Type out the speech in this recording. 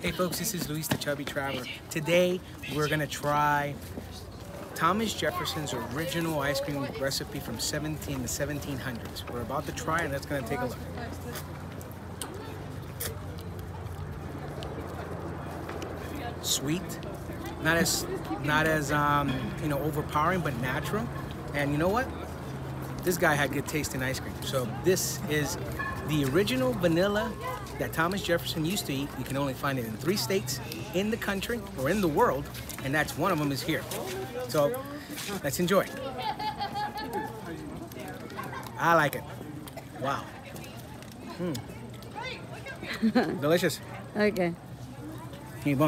Hey folks, this is Luis the Chubby Traveler. Today we're gonna try Thomas Jefferson's original ice cream recipe from 17 the 1700s. We're about to try and that's gonna take a look. Sweet, not as not as um, you know overpowering, but natural. And you know what? This guy had good taste in ice cream. So this is the original vanilla that Thomas Jefferson used to eat. You can only find it in three states in the country or in the world, and that's one of them is here. So let's enjoy. I like it. Wow. Mm. Delicious. Okay. Hey, bon.